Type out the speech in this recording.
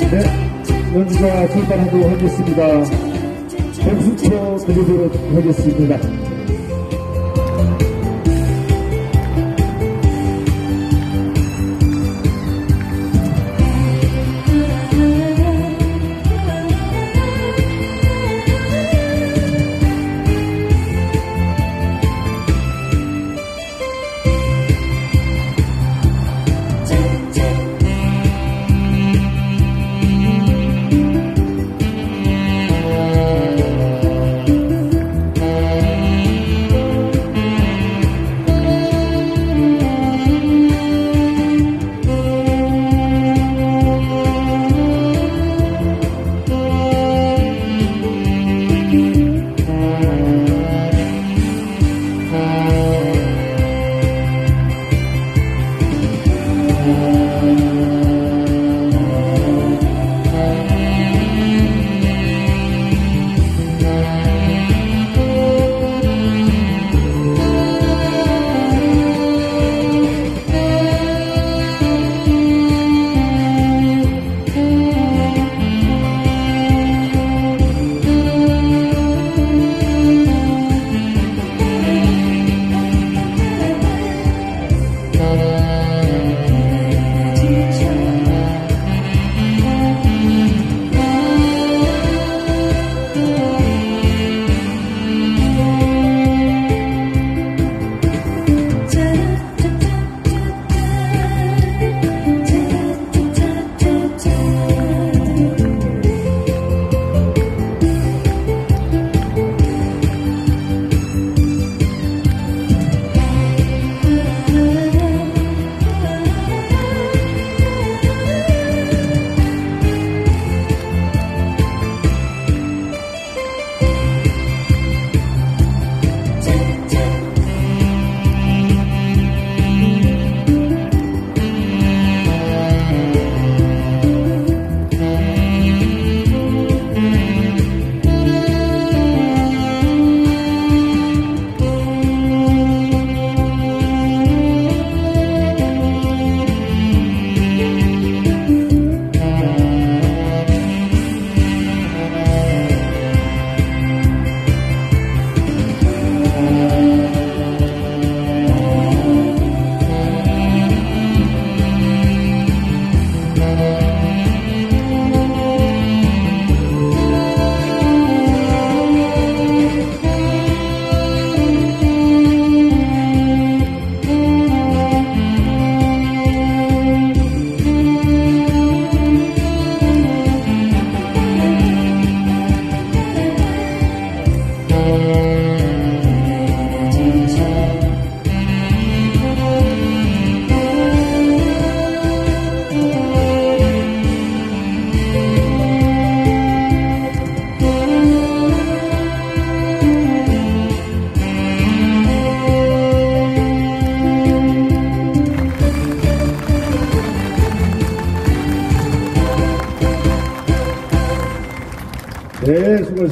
네, 연주가 출발하도록 하겠습니다. 공수표 드리도록 하겠습니다. Eso,